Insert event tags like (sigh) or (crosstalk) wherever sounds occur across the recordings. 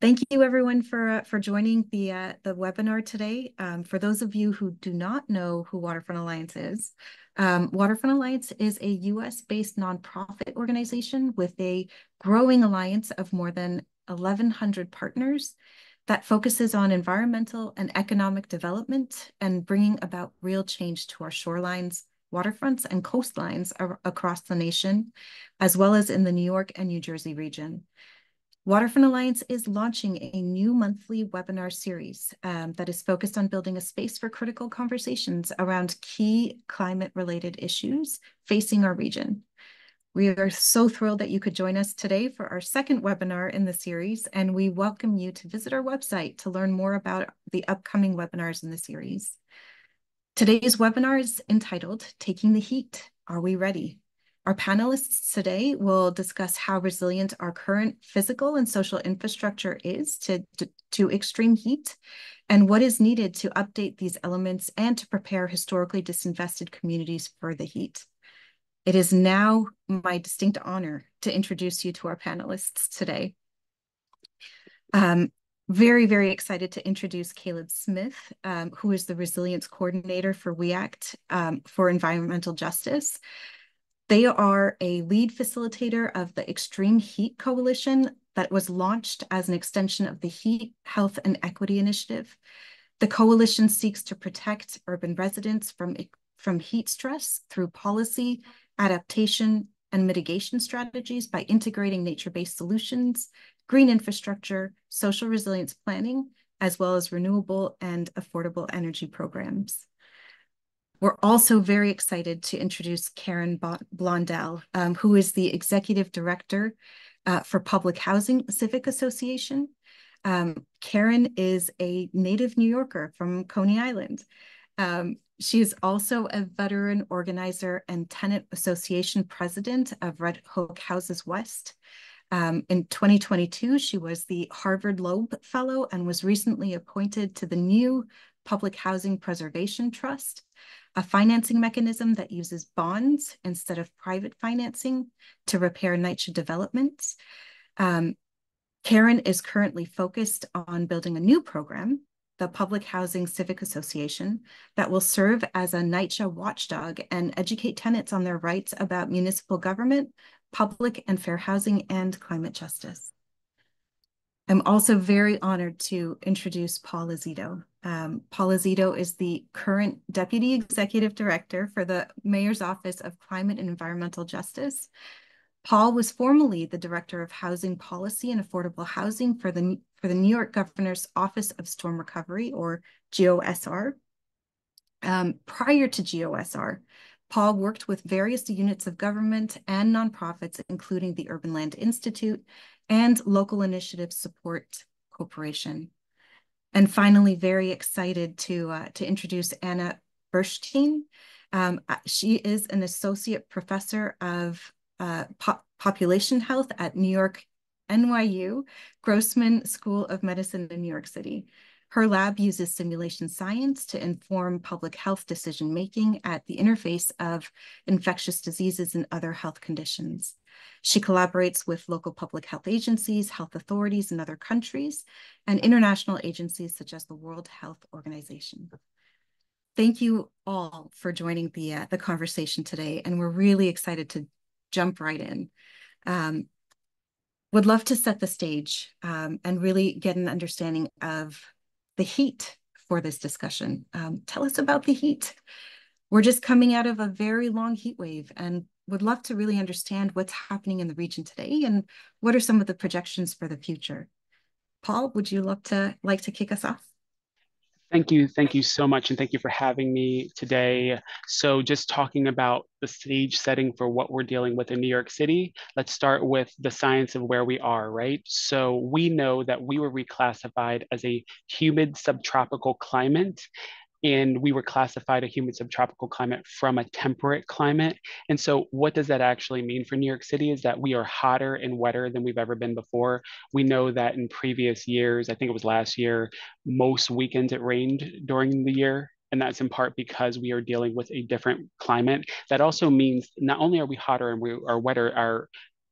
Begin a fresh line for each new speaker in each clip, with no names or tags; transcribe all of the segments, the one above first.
Thank you everyone for uh, for joining the uh, the webinar today. Um, for those of you who do not know who Waterfront Alliance is, um, Waterfront Alliance is a US-based nonprofit organization with a growing alliance of more than 1,100 partners that focuses on environmental and economic development and bringing about real change to our shorelines, waterfronts, and coastlines across the nation, as well as in the New York and New Jersey region. Waterfront Alliance is launching a new monthly webinar series um, that is focused on building a space for critical conversations around key climate-related issues facing our region. We are so thrilled that you could join us today for our second webinar in the series, and we welcome you to visit our website to learn more about the upcoming webinars in the series. Today's webinar is entitled Taking the Heat, Are We Ready? Our panelists today will discuss how resilient our current physical and social infrastructure is to, to, to, extreme heat and what is needed to update these elements and to prepare historically disinvested communities for the heat. It is now my distinct honor to introduce you to our panelists today. Um, very, very excited to introduce Caleb Smith, um, who is the Resilience Coordinator for WE ACT um, for Environmental Justice. They are a lead facilitator of the Extreme Heat Coalition that was launched as an extension of the Heat, Health, and Equity Initiative. The coalition seeks to protect urban residents from, from heat stress through policy, adaptation, and mitigation strategies by integrating nature-based solutions, green infrastructure, social resilience planning, as well as renewable and affordable energy programs. We're also very excited to introduce Karen Blondel, um, who is the Executive Director uh, for Public Housing Civic Association. Um, Karen is a native New Yorker from Coney Island. Um, she is also a veteran organizer and tenant association president of Red Hook Houses West. Um, in 2022, she was the Harvard Loeb Fellow and was recently appointed to the new Public Housing Preservation Trust, a financing mechanism that uses bonds instead of private financing to repair NYCHA developments. Um, Karen is currently focused on building a new program, the Public Housing Civic Association, that will serve as a NYCHA watchdog and educate tenants on their rights about municipal government, public and fair housing, and climate justice. I'm also very honored to introduce Paul Lozito. Um, Paul Lozito is the current Deputy Executive Director for the Mayor's Office of Climate and Environmental Justice. Paul was formerly the Director of Housing Policy and Affordable Housing for the, for the New York Governor's Office of Storm Recovery, or GOSR. Um, prior to GOSR, Paul worked with various units of government and nonprofits, including the Urban Land Institute and Local Initiative Support Corporation. And finally, very excited to, uh, to introduce Anna Bershteyn. Um, uh, she is an associate professor of uh, po population health at New York NYU Grossman School of Medicine in New York City. Her lab uses simulation science to inform public health decision making at the interface of infectious diseases and other health conditions. She collaborates with local public health agencies, health authorities in other countries, and international agencies such as the World Health Organization. Thank you all for joining the, uh, the conversation today, and we're really excited to jump right in. Um, would love to set the stage um, and really get an understanding of the heat for this discussion. Um, tell us about the heat. We're just coming out of a very long heat wave and would love to really understand what's happening in the region today and what are some of the projections for the future. Paul, would you love to like to kick us off?
Thank you. Thank you so much. And thank you for having me today. So, just talking about the stage setting for what we're dealing with in New York City, let's start with the science of where we are, right? So, we know that we were reclassified as a humid subtropical climate and we were classified a humid subtropical climate from a temperate climate. And so, what does that actually mean for New York City is that we are hotter and wetter than we've ever been before. We know that in previous years, I think it was last year, most weekends it rained during the year. And that's in part because we are dealing with a different climate. That also means not only are we hotter and we are wetter, our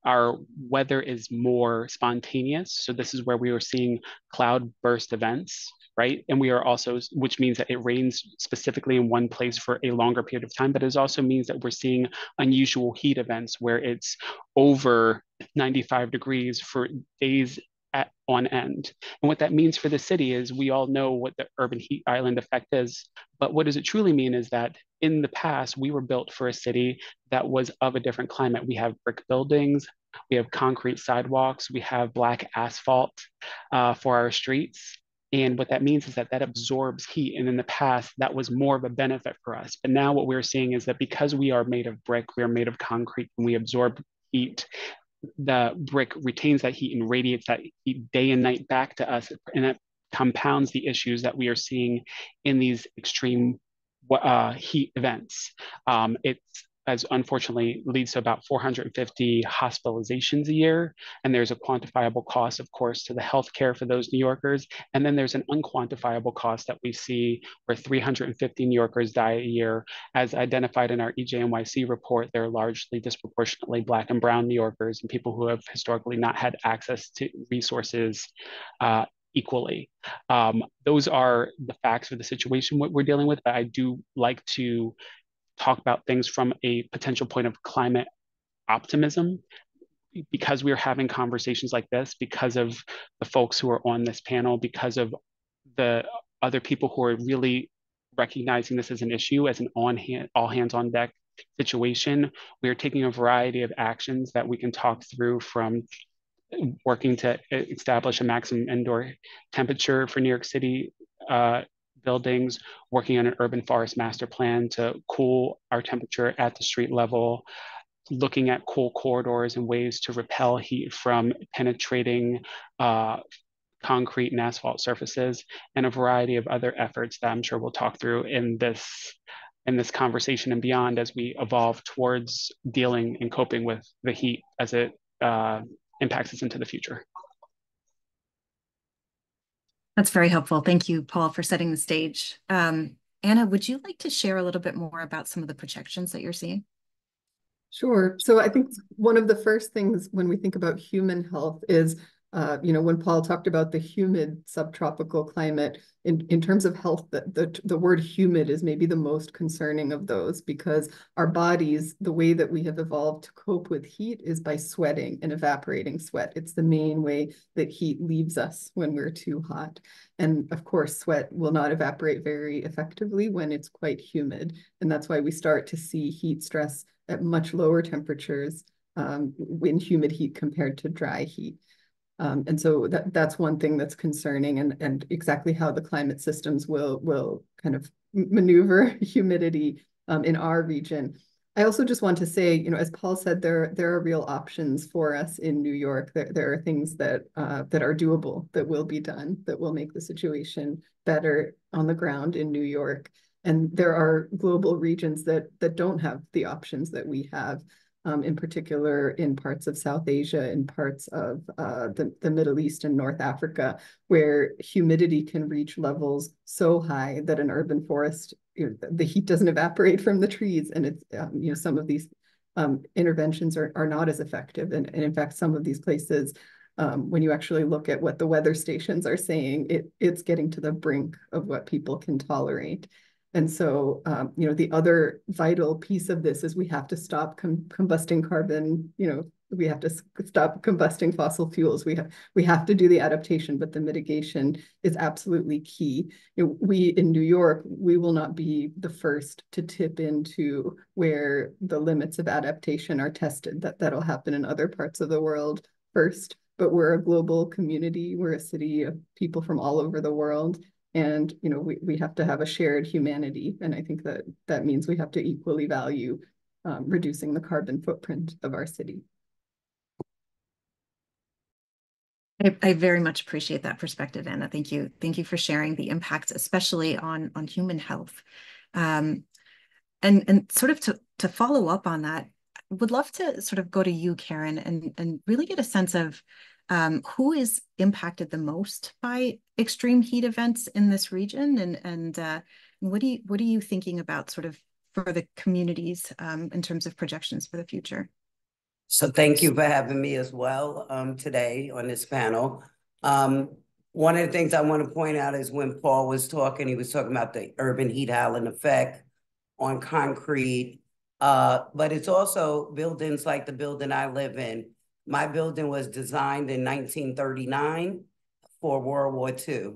our weather is more spontaneous. So this is where we are seeing cloud burst events, right? And we are also, which means that it rains specifically in one place for a longer period of time, but it also means that we're seeing unusual heat events where it's over 95 degrees for days at, on end. And what that means for the city is we all know what the urban heat island effect is. But what does it truly mean is that in the past, we were built for a city that was of a different climate. We have brick buildings, we have concrete sidewalks, we have black asphalt uh, for our streets. And what that means is that that absorbs heat. And in the past, that was more of a benefit for us. But now what we're seeing is that because we are made of brick, we are made of concrete, and we absorb heat, the brick retains that heat and radiates that heat day and night back to us. And it compounds the issues that we are seeing in these extreme uh, heat events. Um, it's as unfortunately leads to about 450 hospitalizations a year. And there's a quantifiable cost, of course, to the healthcare for those New Yorkers. And then there's an unquantifiable cost that we see where 350 New Yorkers die a year. As identified in our EJNYC report, they're largely disproportionately Black and Brown New Yorkers and people who have historically not had access to resources uh, equally. Um, those are the facts for the situation what we're dealing with, but I do like to talk about things from a potential point of climate optimism because we are having conversations like this because of the folks who are on this panel because of the other people who are really recognizing this as an issue as an on hand all hands on deck situation we are taking a variety of actions that we can talk through from working to establish a maximum indoor temperature for new york city uh, buildings, working on an urban forest master plan to cool our temperature at the street level, looking at cool corridors and ways to repel heat from penetrating uh, concrete and asphalt surfaces, and a variety of other efforts that I'm sure we'll talk through in this in this conversation and beyond as we evolve towards dealing and coping with the heat as it uh, impacts us into the future.
That's very helpful. Thank you, Paul, for setting the stage. Um, Anna, would you like to share a little bit more about some of the projections that you're seeing?
Sure. So I think one of the first things when we think about human health is uh, you know, when Paul talked about the humid subtropical climate, in, in terms of health, the, the, the word humid is maybe the most concerning of those because our bodies, the way that we have evolved to cope with heat is by sweating and evaporating sweat. It's the main way that heat leaves us when we're too hot. And of course, sweat will not evaporate very effectively when it's quite humid. And that's why we start to see heat stress at much lower temperatures um, in humid heat compared to dry heat. Um, and so that that's one thing that's concerning and, and exactly how the climate systems will will kind of maneuver (laughs) humidity um, in our region. I also just want to say, you know, as Paul said, there there are real options for us in New York. There there are things that uh, that are doable that will be done that will make the situation better on the ground in New York. And there are global regions that that don't have the options that we have um, in particular in parts of South Asia, in parts of uh, the, the Middle East and North Africa, where humidity can reach levels so high that an urban forest, you know, the heat doesn't evaporate from the trees. And it's, um, you know, some of these um, interventions are, are not as effective. And, and in fact, some of these places, um, when you actually look at what the weather stations are saying, it, it's getting to the brink of what people can tolerate. And so, um, you know, the other vital piece of this is we have to stop com combusting carbon, you know, we have to stop combusting fossil fuels. We have we have to do the adaptation, but the mitigation is absolutely key. You know, we in New York, we will not be the first to tip into where the limits of adaptation are tested. That that'll happen in other parts of the world first. But we're a global community. We're a city of people from all over the world, and you know we, we have to have a shared humanity. And i think that that means we have to equally value um, reducing the carbon footprint of our city.
I, I very much appreciate that perspective anna. Thank you. Thank you for sharing the impacts especially on on human health. Um, and and sort of to to follow up on that I would love to sort of go to you karen and and really get a sense of um, who is impacted the most by extreme heat events in this region, and and uh, what do you what are you thinking about sort of for the communities um, in terms of projections for the future?
So thank you for having me as well um, today on this panel. Um, one of the things I want to point out is when Paul was talking, he was talking about the urban heat island effect on concrete, uh, but it's also buildings like the building I live in. My building was designed in 1939 for World War II.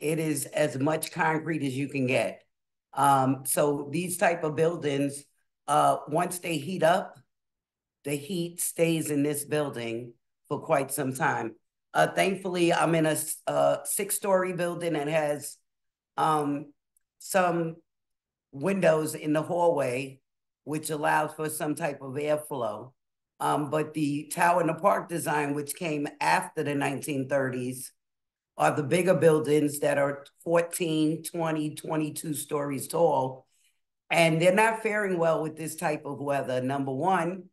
It is as much concrete as you can get. Um, so these type of buildings, uh, once they heat up, the heat stays in this building for quite some time. Uh, thankfully, I'm in a, a six-story building that has um, some windows in the hallway, which allows for some type of airflow. Um, but the tower in the park design, which came after the 1930s, are the bigger buildings that are 14, 20, 22 stories tall. And they're not faring well with this type of weather. Number one,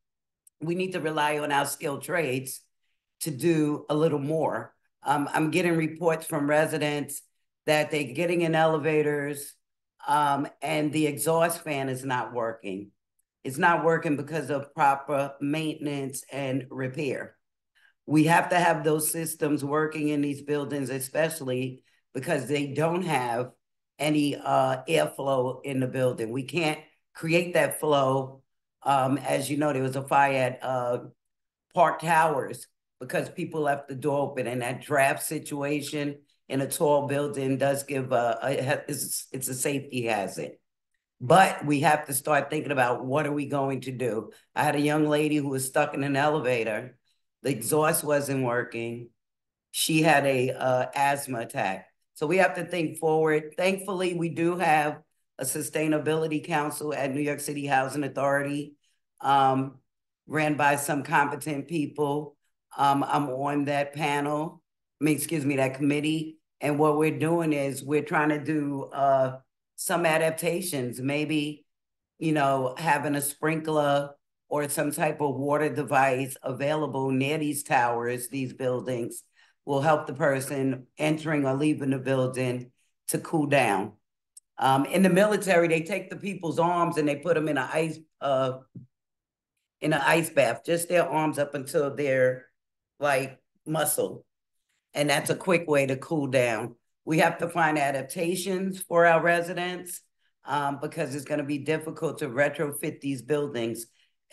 we need to rely on our skilled trades to do a little more. Um, I'm getting reports from residents that they're getting in elevators um, and the exhaust fan is not working. It's not working because of proper maintenance and repair we have to have those systems working in these buildings, especially because they don't have any uh, airflow in the building. We can't create that flow. Um, as you know, there was a fire at uh, Park Towers because people left the door open, and that draft situation in a tall building does give a, a it's, it's a safety hazard. But we have to start thinking about what are we going to do. I had a young lady who was stuck in an elevator the exhaust wasn't working. She had a uh, asthma attack. So we have to think forward. Thankfully, we do have a sustainability council at New York City Housing Authority, um, ran by some competent people. Um, I'm on that panel, I mean, excuse me, that committee. And what we're doing is we're trying to do uh, some adaptations, maybe, you know, having a sprinkler or some type of water device available near these towers, these buildings, will help the person entering or leaving the building to cool down. Um, in the military, they take the people's arms and they put them in an ice uh, in an ice bath, just their arms up until they're like muscle. And that's a quick way to cool down. We have to find adaptations for our residents um, because it's going to be difficult to retrofit these buildings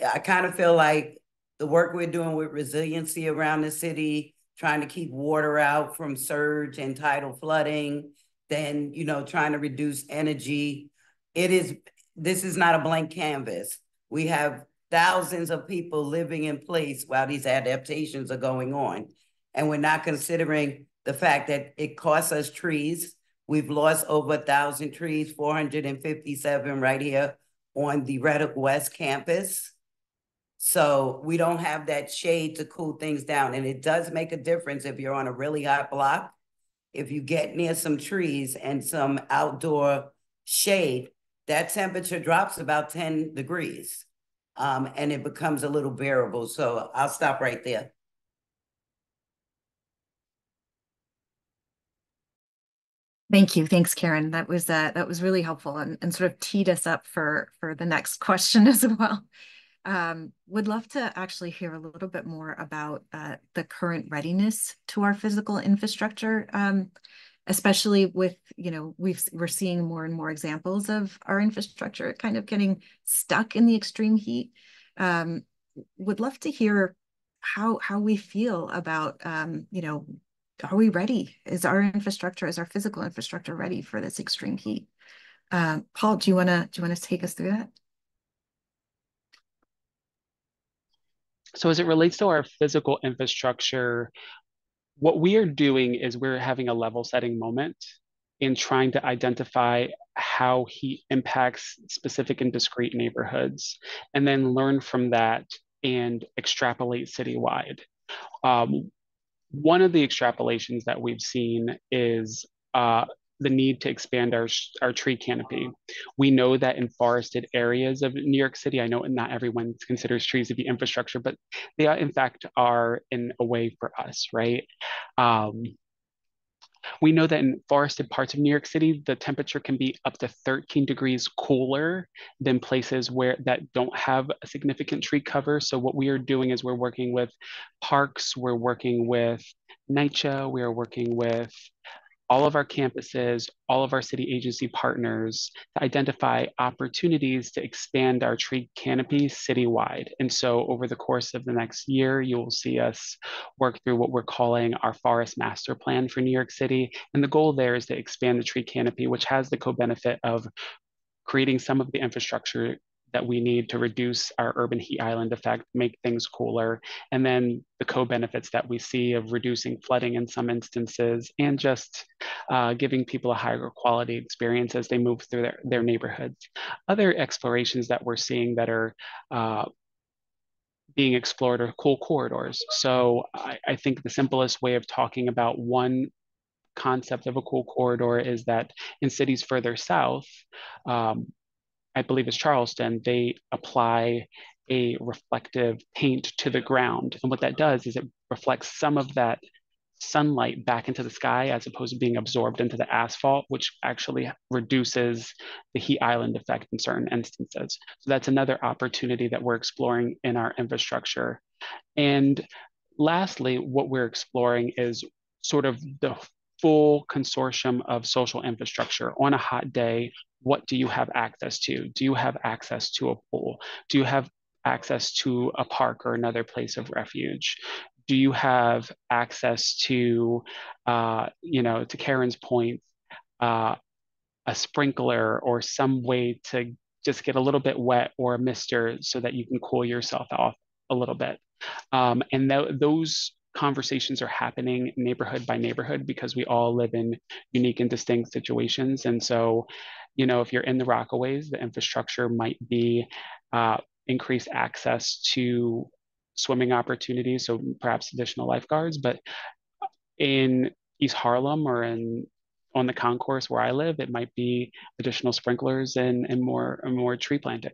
I kind of feel like the work we're doing with resiliency around the city, trying to keep water out from surge and tidal flooding, then, you know, trying to reduce energy. It is, this is not a blank canvas. We have thousands of people living in place while these adaptations are going on. And we're not considering the fact that it costs us trees. We've lost over a thousand trees, 457 right here on the Red Hook West campus. So we don't have that shade to cool things down. And it does make a difference if you're on a really hot block. If you get near some trees and some outdoor shade, that temperature drops about 10 degrees um, and it becomes a little bearable. So I'll stop right there.
Thank you. Thanks, Karen. That was uh, that was really helpful and, and sort of teed us up for for the next (laughs) question as well. Um, would love to actually hear a little bit more about uh, the current readiness to our physical infrastructure, um, especially with, you know, we've, we're seeing more and more examples of our infrastructure kind of getting stuck in the extreme heat. Um, would love to hear how, how we feel about, um, you know, are we ready? Is our infrastructure, is our physical infrastructure ready for this extreme heat? Uh, Paul, do you want to do you want to take us through that?
So as it relates to our physical infrastructure, what we are doing is we're having a level setting moment in trying to identify how heat impacts specific and discrete neighborhoods, and then learn from that and extrapolate citywide. Um, one of the extrapolations that we've seen is uh, the need to expand our, our tree canopy. We know that in forested areas of New York City, I know not everyone considers trees to be infrastructure, but they are, in fact are in a way for us, right? Um, we know that in forested parts of New York City, the temperature can be up to 13 degrees cooler than places where that don't have a significant tree cover. So what we are doing is we're working with parks, we're working with NYCHA, we are working with all of our campuses, all of our city agency partners to identify opportunities to expand our tree canopy citywide. And so over the course of the next year, you will see us work through what we're calling our forest master plan for New York City. And the goal there is to expand the tree canopy, which has the co-benefit of creating some of the infrastructure that we need to reduce our urban heat island effect, make things cooler, and then the co-benefits that we see of reducing flooding in some instances and just uh, giving people a higher quality experience as they move through their, their neighborhoods. Other explorations that we're seeing that are uh, being explored are cool corridors. So I, I think the simplest way of talking about one concept of a cool corridor is that in cities further south, um, I believe it's Charleston, they apply a reflective paint to the ground. And what that does is it reflects some of that sunlight back into the sky as opposed to being absorbed into the asphalt, which actually reduces the heat island effect in certain instances. So that's another opportunity that we're exploring in our infrastructure. And lastly, what we're exploring is sort of the full consortium of social infrastructure on a hot day what do you have access to? Do you have access to a pool? Do you have access to a park or another place of refuge? Do you have access to, uh, you know, to Karen's point, uh, a sprinkler or some way to just get a little bit wet or a mister so that you can cool yourself off a little bit? Um, and th- those conversations are happening neighborhood by neighborhood because we all live in unique and distinct situations. And so you know, if you're in the Rockaways, the infrastructure might be uh, increased access to swimming opportunities, so perhaps additional lifeguards. But in East Harlem or in on the concourse where I live, it might be additional sprinklers and, and more and more tree planting.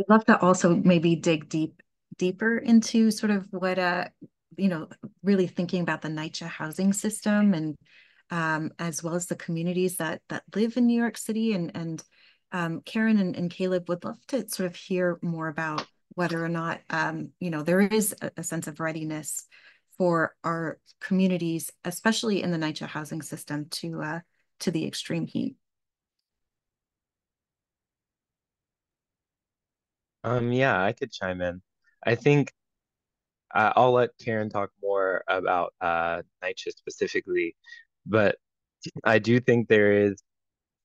I'd love to also maybe dig deep deeper into sort of what uh you know, really thinking about the NYCHA housing system and um, as well as the communities that that live in New York City. And and um, Karen and, and, Caleb would love to sort of hear more about whether or not um, you know there is a, a, sense of readiness for our communities, especially in the NYCHA housing system, to uh, to the extreme heat.
Um, yeah, I could chime in. I think uh, I'll let Karen talk more about uh, NYCHA specifically, but I do think there is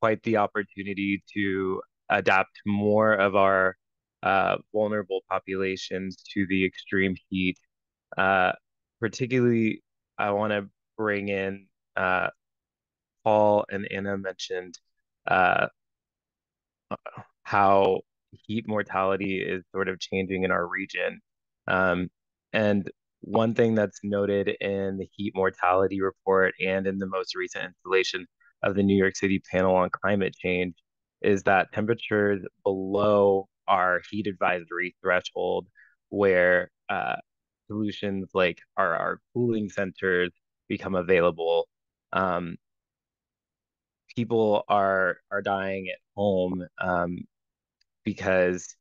quite the opportunity to adapt more of our uh, vulnerable populations to the extreme heat. Uh, particularly, I want to bring in uh, Paul and Anna mentioned uh, how heat mortality is sort of changing in our region. Um, and one thing that's noted in the heat mortality report and in the most recent installation of the New York City panel on climate change is that temperatures below our heat advisory threshold, where uh, solutions like our, our cooling centers become available, um, people are are dying at home um, because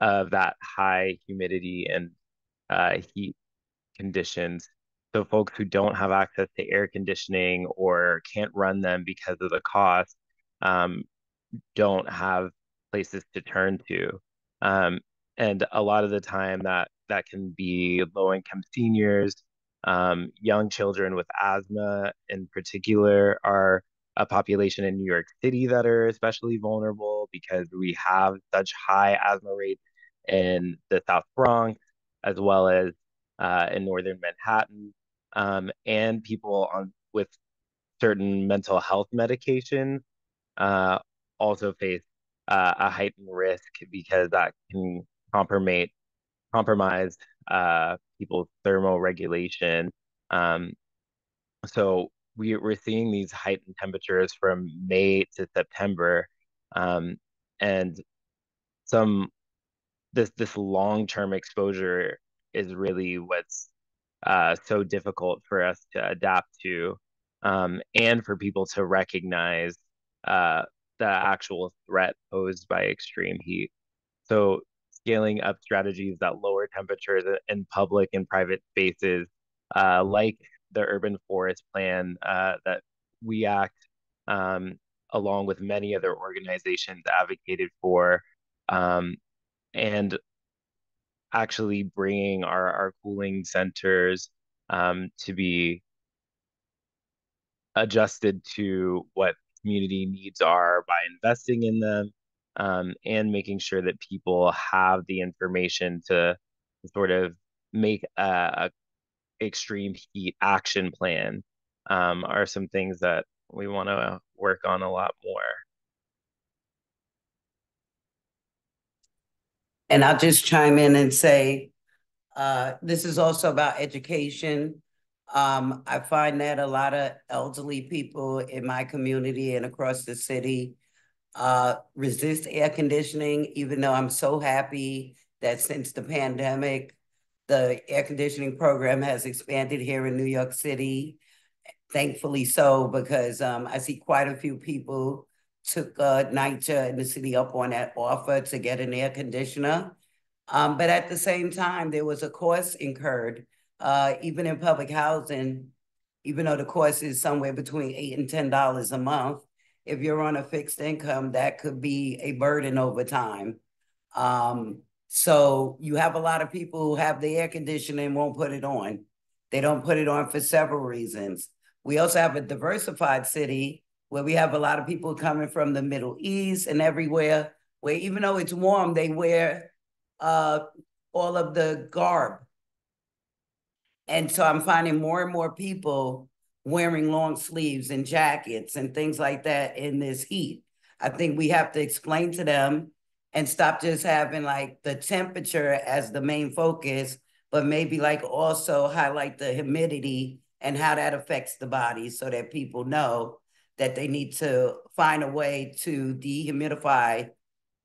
of that high humidity and uh, heat conditions. So folks who don't have access to air conditioning or can't run them because of the cost um, don't have places to turn to. Um, and a lot of the time that that can be low income seniors, um, young children with asthma in particular are a population in New York City that are especially vulnerable because we have such high asthma rates in the South Bronx as well as uh, in northern Manhattan, um, and people on with certain mental health medications uh, also face uh, a heightened risk because that can compromise compromise uh, people's thermoregulation. Um, so we, we're seeing these heightened temperatures from May to September, um, and some this this long-term exposure is really what's uh, so difficult for us to adapt to um, and for people to recognize uh, the actual threat posed by extreme heat. So scaling up strategies that lower temperatures in public and private spaces, uh, like the urban forest plan uh, that WE ACT um, along with many other organizations advocated for um, and actually bringing our, our cooling centers um, to be adjusted to what community needs are by investing in them um, and making sure that people have the information to sort of make a, a extreme heat action plan um, are some things that we want to work on a lot more.
And I'll just chime in and say, uh, this is also about education. Um, I find that a lot of elderly people in my community and across the city uh, resist air conditioning, even though I'm so happy that since the pandemic, the air conditioning program has expanded here in New York City. Thankfully so, because um, I see quite a few people took uh, NYCHA and the city up on that offer to get an air conditioner. Um, but at the same time, there was a cost incurred, uh, even in public housing, even though the cost is somewhere between eight and ten dollars a month. If you're on a fixed income, that could be a burden over time. Um, so you have a lot of people who have the air conditioning and won't put it on. They don't put it on for several reasons. We also have a diversified city where we have a lot of people coming from the Middle East and everywhere, where even though it's warm, they wear uh, all of the garb. And so I'm finding more and more people wearing long sleeves and jackets and things like that in this heat. I think we have to explain to them and stop just having like the temperature as the main focus, but maybe like also highlight the humidity and how that affects the body so that people know that they need to find a way to dehumidify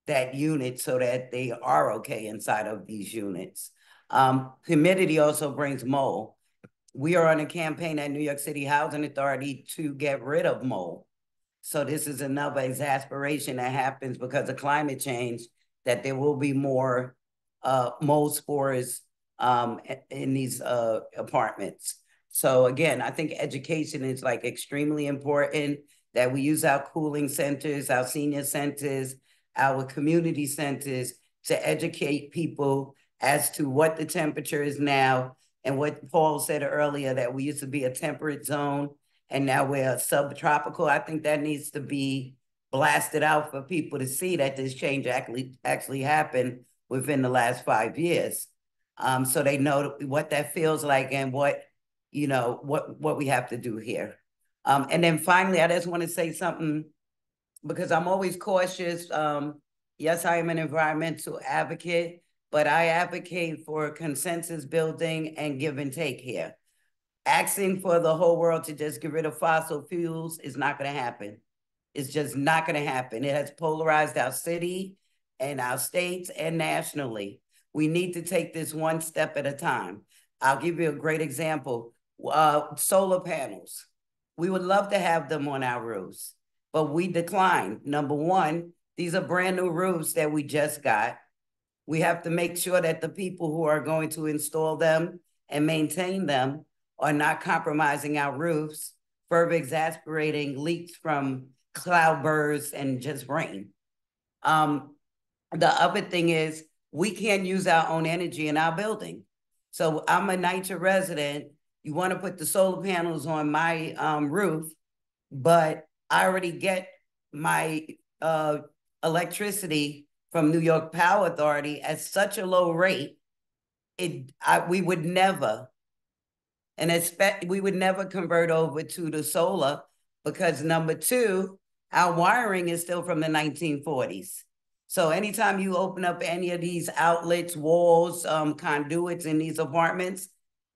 that unit so that they are okay inside of these units. Um, humidity also brings mold. We are on a campaign at New York City Housing Authority to get rid of mold. So this is another exasperation that happens because of climate change, that there will be more uh, mold spores um, in these uh, apartments. So again, I think education is like extremely important that we use our cooling centers, our senior centers, our community centers to educate people as to what the temperature is now and what Paul said earlier that we used to be a temperate zone and now we're subtropical. I think that needs to be blasted out for people to see that this change actually actually happened within the last five years. Um, so they know what that feels like and what you know, what, what we have to do here. Um, and then finally, I just want to say something because I'm always cautious. Um, yes, I am an environmental advocate, but I advocate for consensus building and give and take here. Asking for the whole world to just get rid of fossil fuels is not going to happen. It's just not going to happen. It has polarized our city and our states and nationally. We need to take this one step at a time. I'll give you a great example uh, solar panels. We would love to have them on our roofs, but we declined. Number one, these are brand new roofs that we just got. We have to make sure that the people who are going to install them and maintain them are not compromising our roofs, further exasperating leaks from cloud bursts and just rain. Um, the other thing is we can't use our own energy in our building. So I'm a NYCHA resident you want to put the solar panels on my um, roof, but I already get my uh, electricity from New York Power Authority at such a low rate, it I, we would never, and expect we would never convert over to the solar because number two, our wiring is still from the 1940s. So anytime you open up any of these outlets, walls, um, conduits in these apartments,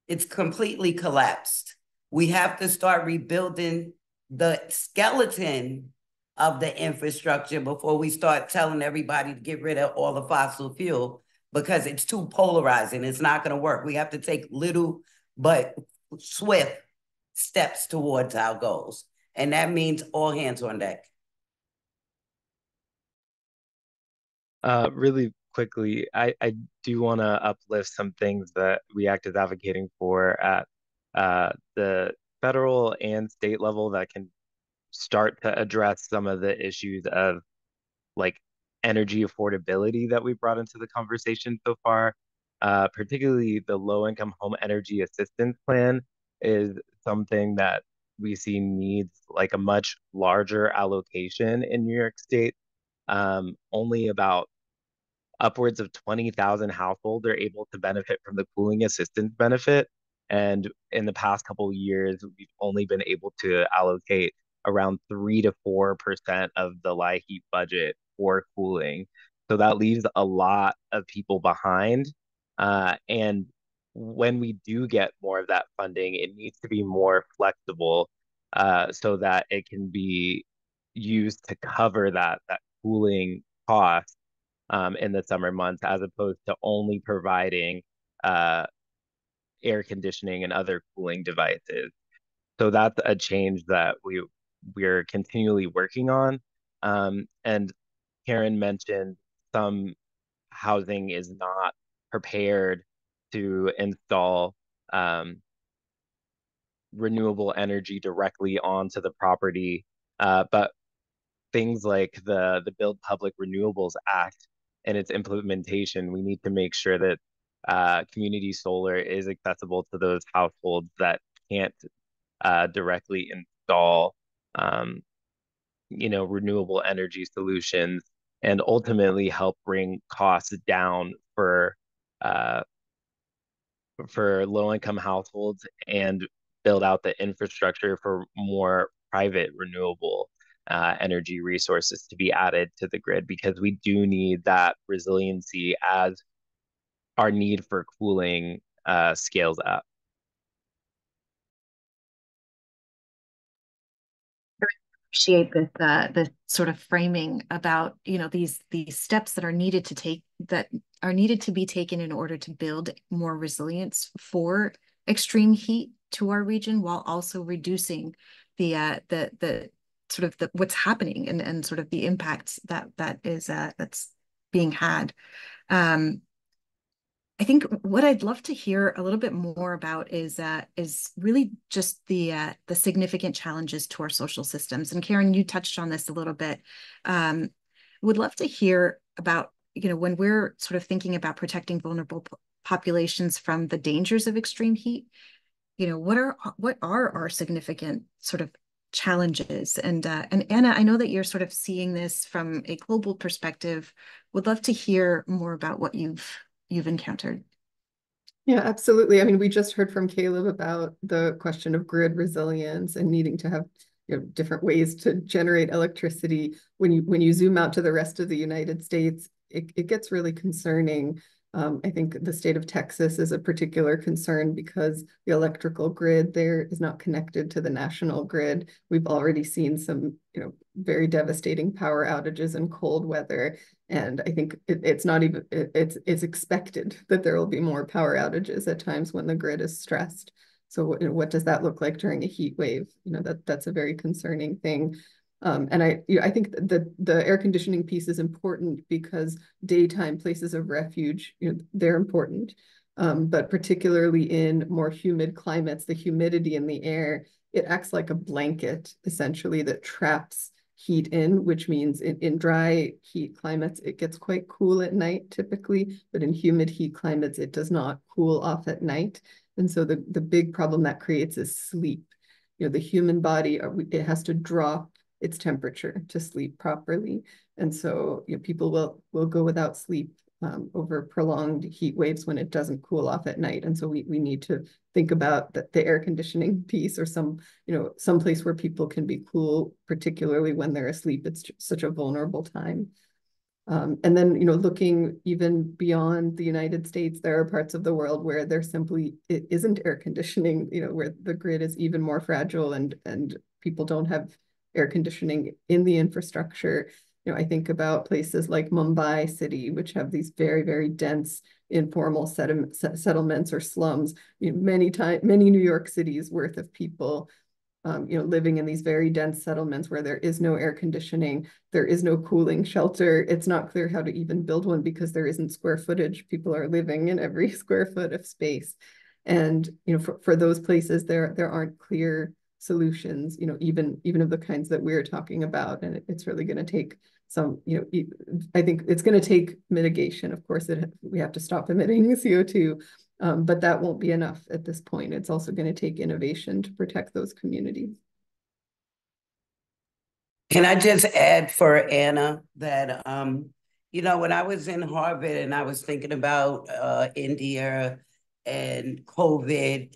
it's completely collapsed. We have to start rebuilding the skeleton of the infrastructure before we start telling everybody to get rid of all the fossil fuel. because it's too polarizing. It's not going to work. We have to take little but swift steps towards our goals. And that means all hands on deck.
Uh, really quickly, I, I do want to uplift some things that WE ACT is advocating for at uh, the federal and state level that can start to address some of the issues of like energy affordability that we brought into the conversation so far. Uh, particularly the low income home energy assistance plan is something that we see needs like a much larger allocation in New York State. Um, only about upwards of 20,000 households are able to benefit from the cooling assistance benefit. And in the past couple years, we've only been able to allocate around three to four percent of the LIHEAP budget for cooling. So that leaves a lot of people behind. Uh, and when we do get more of that funding, it needs to be more flexible uh, so that it can be used to cover that that cooling cost um, in the summer months, as opposed to only providing uh, air conditioning and other cooling devices. So that's a change that we we're continually working on. Um, and Karen mentioned some housing is not prepared to install um, renewable energy directly onto the property. Uh, but things like the the Build Public Renewables Act and its implementation, we need to make sure that uh, community solar is accessible to those households that can't uh, directly install, um, you know, renewable energy solutions, and ultimately help bring costs down for uh, for low income households and build out the infrastructure for more private renewable uh, energy resources to be added to the grid because we do need that resiliency as our need for cooling uh, scales up.
appreciate the, the the sort of framing about you know these these steps that are needed to take that are needed to be taken in order to build more resilience for extreme heat to our region while also reducing the uh, the the sort of the what's happening and and sort of the impacts that that is uh, that's being had. Um, I think what I'd love to hear a little bit more about is uh, is really just the uh, the significant challenges to our social systems. And Karen, you touched on this a little bit. Um, would love to hear about you know when we're sort of thinking about protecting vulnerable populations from the dangers of extreme heat. You know what are what are our significant sort of challenges and uh, and Anna, I know that you're sort of seeing this from a global perspective. Would love to hear more about what you've you've encountered.
Yeah, absolutely. I mean, we just heard from Caleb about the question of grid resilience and needing to have you know, different ways to generate electricity. When you when you zoom out to the rest of the United States, it, it gets really concerning um, I think the state of Texas is a particular concern because the electrical grid there is not connected to the national grid. We've already seen some, you know, very devastating power outages in cold weather, and I think it, it's not even it, it's it's expected that there will be more power outages at times when the grid is stressed. So you what does that look like during a heat wave? You know that that's a very concerning thing. Um, and I, you know, I think the the air conditioning piece is important because daytime places of refuge, you know, they're important. Um, but particularly in more humid climates, the humidity in the air, it acts like a blanket essentially that traps heat in, which means in, in dry heat climates, it gets quite cool at night typically, but in humid heat climates, it does not cool off at night. And so the, the big problem that creates is sleep. You know, the human body, uh, it has to drop its temperature to sleep properly. And so you know, people will, will go without sleep um, over prolonged heat waves when it doesn't cool off at night. And so we, we need to think about the, the air conditioning (laughs) piece or some, you know, some place where people can be cool, particularly when they're asleep. It's such a vulnerable time. Um, and then, you know, looking even beyond the United States, there are parts of the world where there simply it isn't air conditioning, you know, where the grid is even more fragile and and people don't have air conditioning in the infrastructure. You know, I think about places like Mumbai City, which have these very, very dense informal settlements or slums. You know, many time, many New York City's worth of people um, you know, living in these very dense settlements where there is no air conditioning, there is no cooling shelter. It's not clear how to even build one because there isn't square footage. People are living in every (laughs) square foot of space. And, you know, for, for those places, there, there aren't clear solutions, you know, even, even of the kinds that we're talking about. And it, it's really going to take some, you know, I think it's going to take mitigation. Of course, it, we have to stop emitting (laughs) CO2, um, but that won't be enough at this point. It's also going to take innovation to protect those communities.
Can I just add for Anna that, um, you know, when I was in Harvard and I was thinking about uh, India and COVID,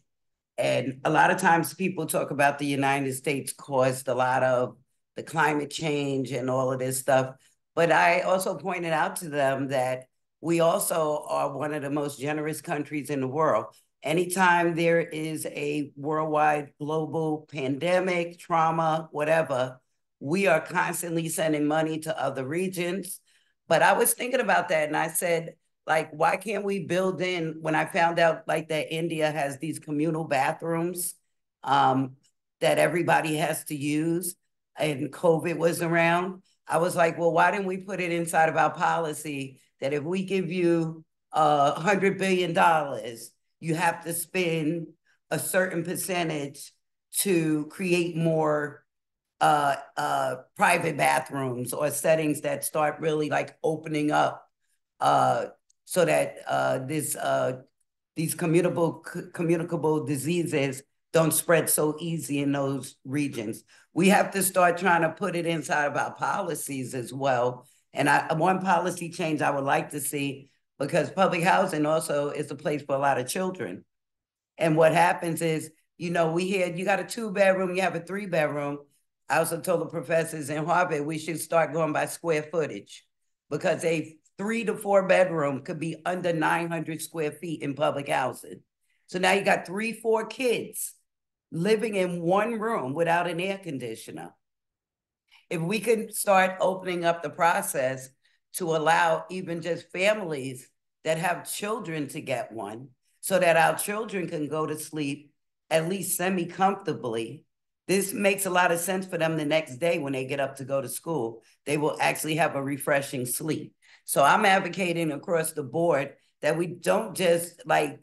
and a lot of times people talk about the United States caused a lot of the climate change and all of this stuff. But I also pointed out to them that we also are one of the most generous countries in the world. Anytime there is a worldwide global pandemic, trauma, whatever, we are constantly sending money to other regions. But I was thinking about that and I said, like, why can't we build in when I found out like that India has these communal bathrooms um, that everybody has to use and COVID was around? I was like, well, why didn't we put it inside of our policy that if we give you a hundred billion dollars, you have to spend a certain percentage to create more uh, uh, private bathrooms or settings that start really like opening up uh, so that uh, this uh, these communicable communicable diseases don't spread so easy in those regions. We have to start trying to put it inside of our policies as well and I, one policy change I would like to see, because public housing also is a place for a lot of children. And what happens is, you know, we hear you got a two bedroom, you have a three bedroom. I also told the professors in Harvard we should start going by square footage because a three to four bedroom could be under 900 square feet in public housing. So now you got three, four kids living in one room without an air conditioner if we can start opening up the process to allow even just families that have children to get one so that our children can go to sleep at least semi comfortably. This makes a lot of sense for them the next day when they get up to go to school. They will actually have a refreshing sleep. So I'm advocating across the board that we don't just like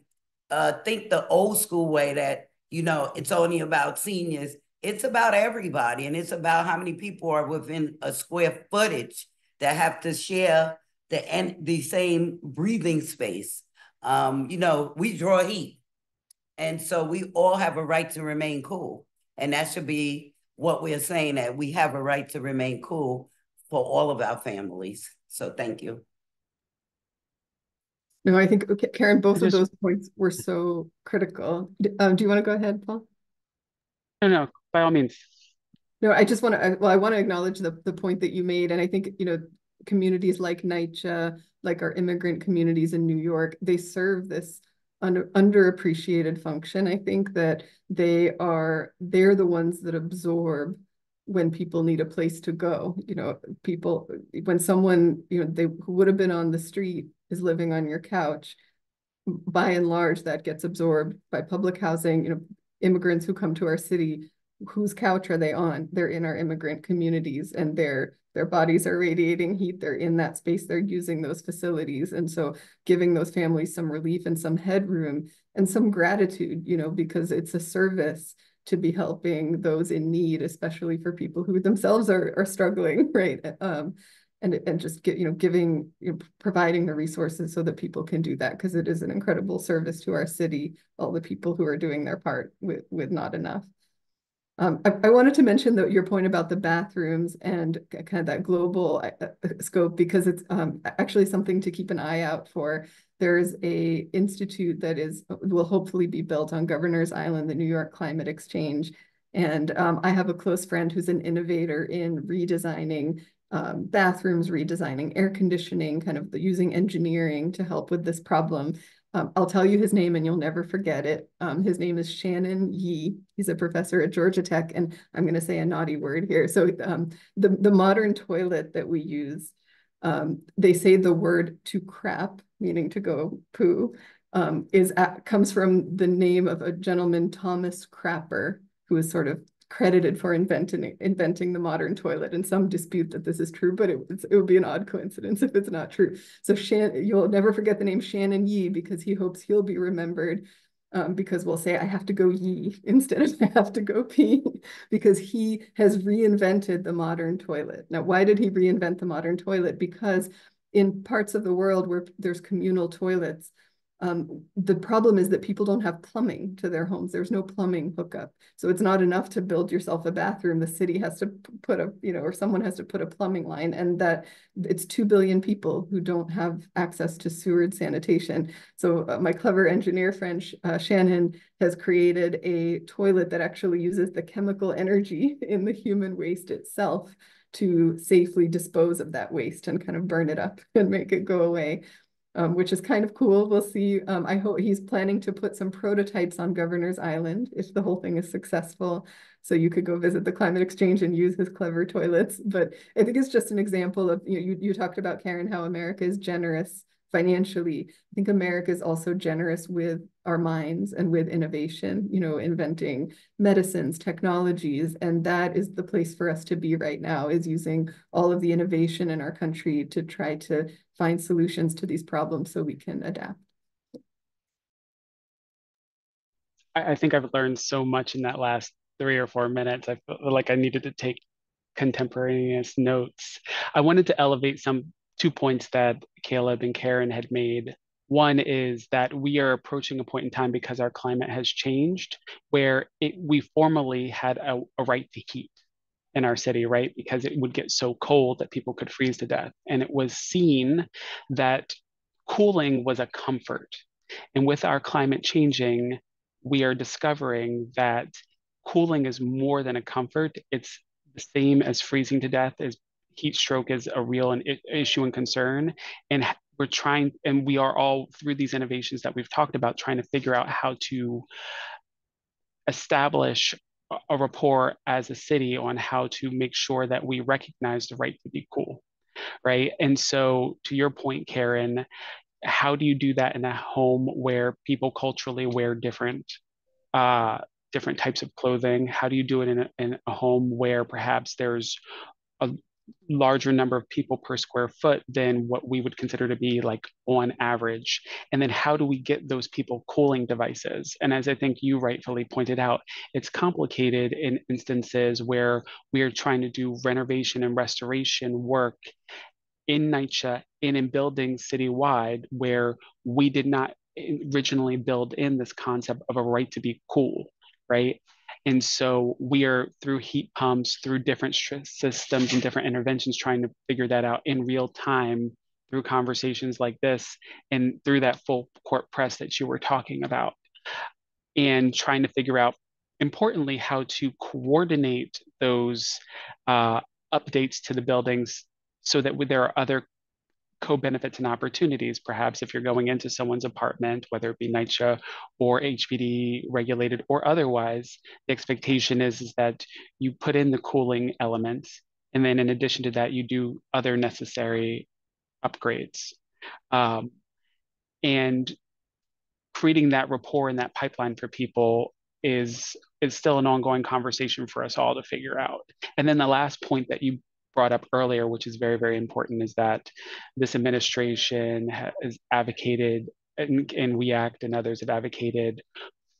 uh, think the old school way that, you know, it's only about seniors. It's about everybody and it's about how many people are within a square footage that have to share the and the same breathing space. Um you know we draw heat and so we all have a right to remain cool and that should be what we're saying that we have a right to remain cool for all of our families so thank you
no i think okay, karen both of those points were so critical um, do you want to go ahead paul
no no by all means.
No, I just want to, well, I want to acknowledge the, the point that you made. And I think, you know, communities like NYCHA, like our immigrant communities in New York, they serve this under, underappreciated function. I think that they are, they're the ones that absorb when people need a place to go. You know, people, when someone, you know, they who would have been on the street is living on your couch, by and large, that gets absorbed by public housing. You know, immigrants who come to our city whose couch are they on? They're in our immigrant communities and their their bodies are radiating heat. They're in that space. They're using those facilities. And so giving those families some relief and some headroom and some gratitude, you know, because it's a service to be helping those in need, especially for people who themselves are, are struggling, (laughs) right? Um, and, and just get, you know, giving, you know, providing the resources so that people can do that because it is an incredible service to our city, all the people who are doing their part with, with not enough. Um, I, I, wanted to mention that your point about the bathrooms and kind of that global uh, uh, scope because it's um, actually something to keep an eye out for. There's a institute that is will hopefully be built on Governor's Island, the New York Climate Exchange. And um, I have a close friend who's an innovator in redesigning um, bathrooms, redesigning air conditioning, kind of using engineering to help with this problem. Um, I'll tell you his name and you'll never forget it. Um, his name is Shannon Yee. He's a professor at Georgia Tech, and I'm going to say a naughty word here. So um, the, the modern toilet that we use, um, they say the word to crap, meaning to go poo, um, is at, comes from the name of a gentleman, Thomas Crapper, who was sort of credited for inventing inventing the modern toilet and some dispute that this is true but it, it would be an odd coincidence if it's not true so Shan you'll never forget the name Shannon Yee because he hopes he'll be remembered um, because we'll say I have to go yee (laughs) instead of I have to go pee (laughs) because he has reinvented the modern toilet. Now, why did he reinvent the modern toilet? Because in parts of the world where there's communal toilets, um, the problem is that people don't have plumbing to their homes. There's no plumbing hookup. So it's not enough to build yourself a bathroom. The city has to put a, you know, or someone has to put a plumbing line and that it's 2 billion people who don't have access to sewered sanitation. So uh, my clever engineer friend, uh, Shannon, has created a toilet that actually uses the chemical energy (laughs) in the human waste itself to safely dispose of that waste and kind of burn it up (laughs) and make it go away um, which is kind of cool. We'll see. Um, I hope he's planning to put some prototypes on Governor's Island if the whole thing is successful. So you could go visit the climate exchange and use his clever toilets. But I think it's just an example of, you know, you, you talked about, Karen, how America is generous financially. I think America is also generous with our minds and with innovation, you know, inventing medicines, technologies, and that is the place for us to be right now is using all of the innovation in our country to try to find solutions to these problems so we can adapt.
I, think I've learned so much in that last three or four minutes. I feel like I needed to take contemporaneous notes. I wanted to elevate some two points that Caleb and Karen had made. One is that we are approaching a point in time because our climate has changed where it, we formerly had a, a right to heat in our city, right? Because it would get so cold that people could freeze to death. And it was seen that cooling was a comfort. And with our climate changing, we are discovering that cooling is more than a comfort. It's the same as freezing to death, as heat stroke is a real an issue and concern. And we're trying, and we are all through these innovations that we've talked about, trying to figure out how to establish a rapport as a city on how to make sure that we recognize the right to be cool right and so to your point karen how do you do that in a home where people culturally wear different uh, different types of clothing how do you do it in a, in a home where perhaps there's a larger number of people per square foot than what we would consider to be like on average. And then how do we get those people cooling devices? And as i think you rightfully pointed out it's complicated in instances where we are trying to do renovation and restoration work in NYCHA and in buildings citywide where we did not originally build in this concept of a right to be cool right and so we are through heat pumps, through different systems and different interventions, trying to figure that out in real time through conversations like this and through that full court press that you were talking about. And trying to figure out, importantly, how to coordinate those uh, updates to the buildings so that there are other co-benefits and opportunities. Perhaps if you're going into someone's apartment, whether it be NYCHA or HPD regulated or otherwise, the expectation is, is that you put in the cooling elements. And then in addition to that, you do other necessary upgrades. Um, and creating that rapport and that pipeline for people is is still an ongoing conversation for us all to figure out. And then the last point that you brought up earlier, which is very, very important, is that this administration has advocated, and, and WE ACT and others have advocated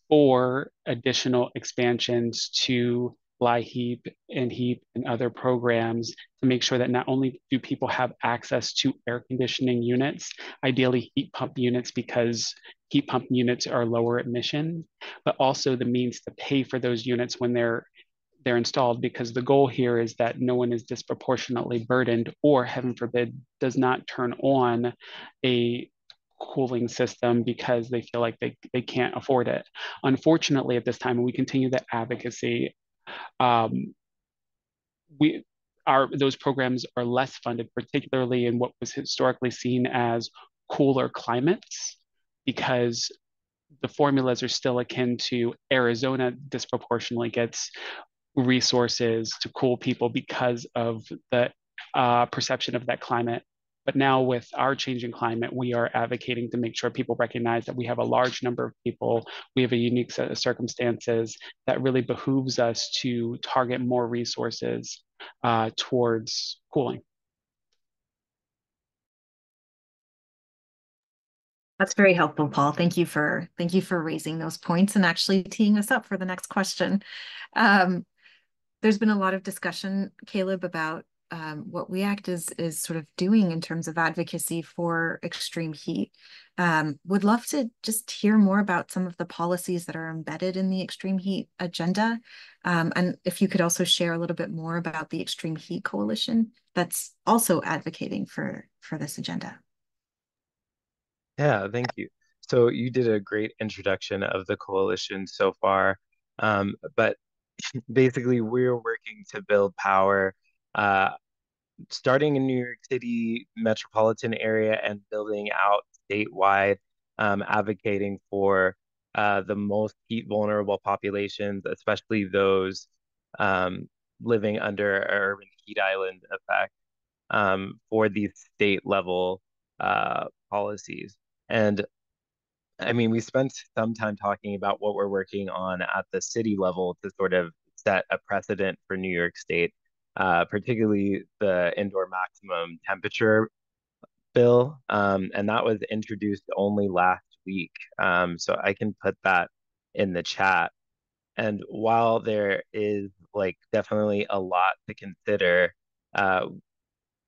for additional expansions to LIHEAP and HEAP and other programs to make sure that not only do people have access to air conditioning units, ideally heat pump units because heat pump units are lower emission, but also the means to pay for those units when they're they're installed because the goal here is that no one is disproportionately burdened or heaven forbid does not turn on a cooling system because they feel like they, they can't afford it. Unfortunately, at this time, we continue that advocacy. Um, we our those programs are less funded, particularly in what was historically seen as cooler climates because the formulas are still akin to Arizona disproportionately gets resources to cool people because of the uh, perception of that climate. But now with our changing climate, we are advocating to make sure people recognize that we have a large number of people, we have a unique set of circumstances that really behooves us to target more resources uh, towards cooling.
That's very helpful, Paul. Thank you for thank you for raising those points and actually teeing us up for the next question. Um, there's been a lot of discussion, Caleb, about um, what WE ACT is is sort of doing in terms of advocacy for extreme heat. Um, would love to just hear more about some of the policies that are embedded in the extreme heat agenda, um, and if you could also share a little bit more about the Extreme Heat Coalition that's also advocating for for this agenda.
Yeah, thank you. So you did a great introduction of the coalition so far, um, but (laughs) basically we're working to build power uh, starting in New York City metropolitan area and building out statewide, um, advocating for uh, the most heat vulnerable populations, especially those um, living under urban heat island effect um, for these state level uh, policies. And I mean, we spent some time talking about what we're working on at the city level to sort of set a precedent for New York State uh, particularly the indoor maximum temperature bill, um, and that was introduced only last week. Um, so I can put that in the chat. And while there is like definitely a lot to consider, uh,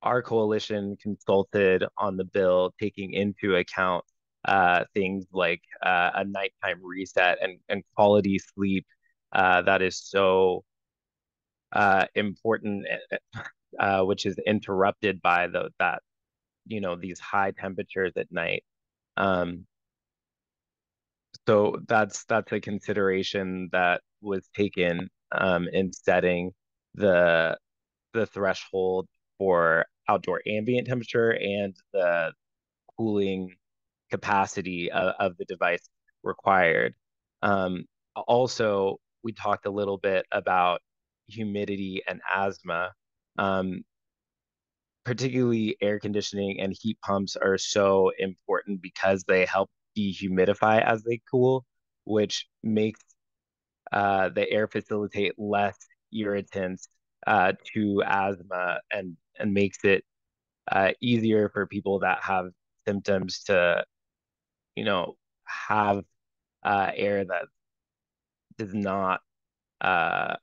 our coalition consulted on the bill, taking into account uh, things like uh, a nighttime reset and, and quality sleep uh, that is so uh, important, uh, which is interrupted by the that you know these high temperatures at night. Um, so that's that's a consideration that was taken um, in setting the the threshold for outdoor ambient temperature and the cooling capacity of, of the device required. Um, also, we talked a little bit about humidity and asthma. Um, particularly air conditioning and heat pumps are so important because they help dehumidify as they cool, which makes uh, the air facilitate less irritants uh, to asthma and and makes it uh, easier for people that have symptoms to, you know, have uh, air that does not uh,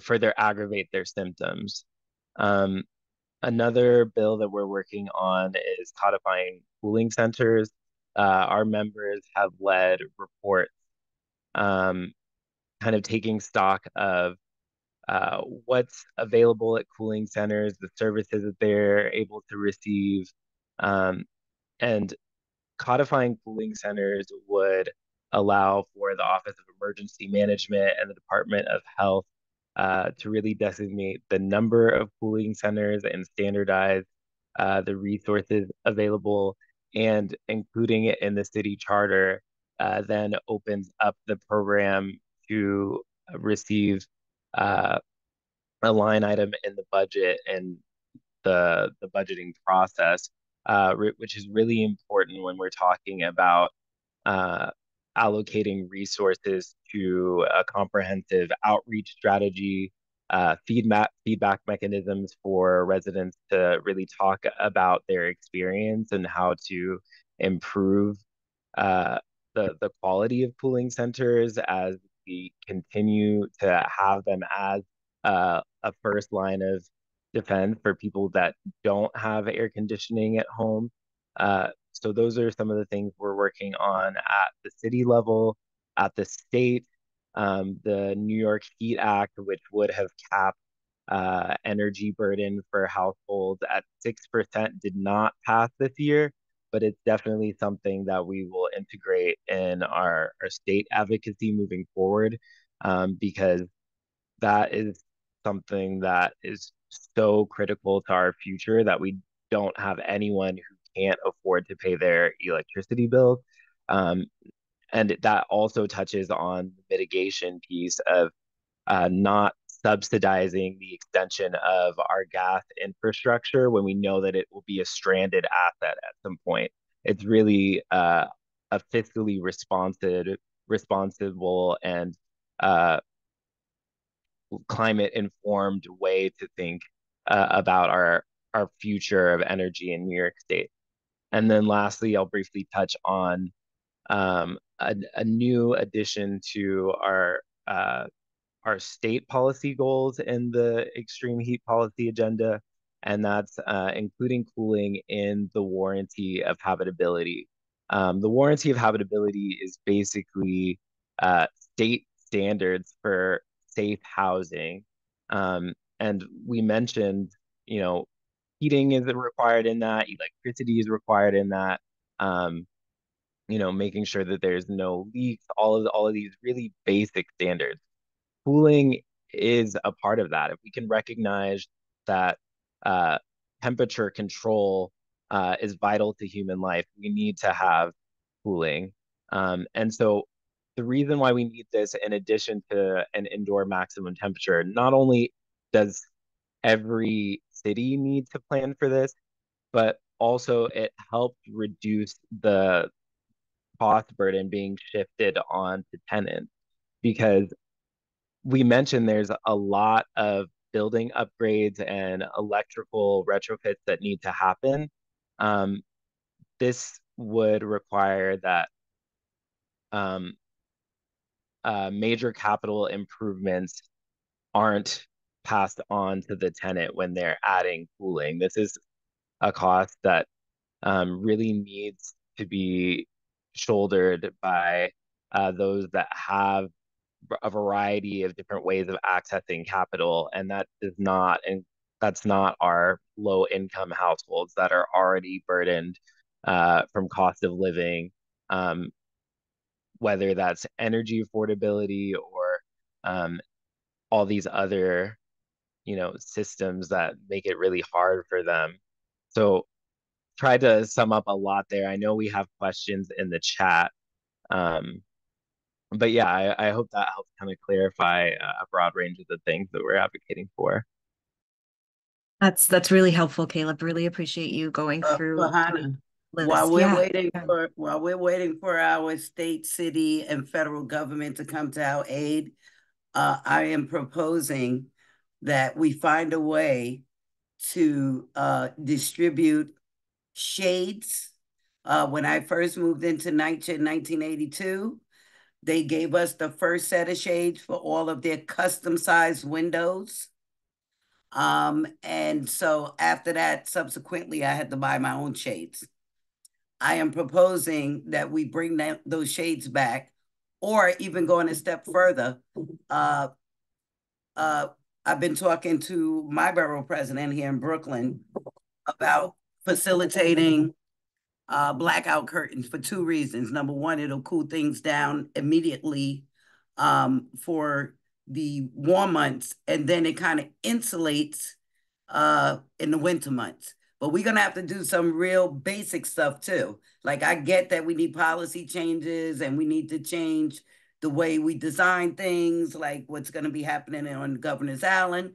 further aggravate their symptoms. Um, another bill that we're working on is codifying cooling centers. Uh, our members have led reports um, kind of taking stock of uh, what's available at cooling centers, the services that they're able to receive, um, and codifying cooling centers would allow for the Office of Emergency Management and the Department of Health uh, to really designate the number of cooling centers and standardize uh, the resources available and including it in the city charter uh, then opens up the program to receive uh, a line item in the budget and the the budgeting process, uh, which is really important when we're talking about uh, allocating resources to a comprehensive outreach strategy, uh, feedback feedback mechanisms for residents to really talk about their experience and how to improve uh, the the quality of pooling centers as we continue to have them as uh, a first line of defense for people that don't have air conditioning at home. Uh, so those are some of the things we're working on at the city level, at the state. Um, the New York Heat Act, which would have capped uh, energy burden for households at 6%, did not pass this year, but it's definitely something that we will integrate in our, our state advocacy moving forward um, because that is something that is so critical to our future that we don't have anyone who can't afford to pay their electricity bill. Um, and that also touches on the mitigation piece of uh, not subsidizing the extension of our gas infrastructure when we know that it will be a stranded asset at some point. It's really uh, a fiscally responsive, responsible and uh, climate informed way to think uh, about our our future of energy in New York State. And then lastly, I'll briefly touch on um, a, a, new addition to our uh, our state policy goals in the extreme heat policy agenda, and that's uh, including cooling in the warranty of habitability. Um, the warranty of habitability is basically uh, state standards for safe housing. Um, and we mentioned, you know, heating is required in that, electricity is required in that. Um, you know, making sure that there's no leaks, all of all of these really basic standards. Cooling is a part of that. If we can recognize that uh, temperature control uh, is vital to human life, we need to have cooling. Um, and so the reason why we need this, in addition to an indoor maximum temperature, not only does every city need to plan for this, but also it helps reduce the cost burden being shifted on to tenants because we mentioned there's a lot of building upgrades and electrical retrofits that need to happen. Um, this would require that um, uh, major capital improvements aren't passed on to the tenant when they're adding cooling. This is a cost that um, really needs to be shouldered by uh, those that have a variety of different ways of accessing capital, and that is not and that's not our low income households that are already burdened uh, from cost of living, um, whether that's energy affordability or um, all these other you know systems that make it really hard for them. So try to sum up a lot there. I know we have questions in the chat. Um, but yeah, I, I hope that helps kind of clarify uh, a broad range of the things that we're advocating for.
That's that's really helpful, Caleb. Really appreciate you going uh, through.
While we're yeah. waiting for while we're waiting for our state, city, and federal government to come to our aid, uh, I am proposing that we find a way to uh, distribute shades. Uh, when I first moved into NYCHA in 1982, they gave us the first set of shades for all of their custom sized windows. Um, and so after that, subsequently, I had to buy my own shades. I am proposing that we bring that, those shades back, or even going a step further. Uh, uh, I've been talking to my borough president here in Brooklyn about facilitating uh, blackout curtains for two reasons. Number one, it'll cool things down immediately um, for the warm months, and then it kind of insulates uh, in the winter months. But we're gonna have to do some real basic stuff too. Like I get that we need policy changes and we need to change the way we design things, like what's gonna be happening on Governor's Island.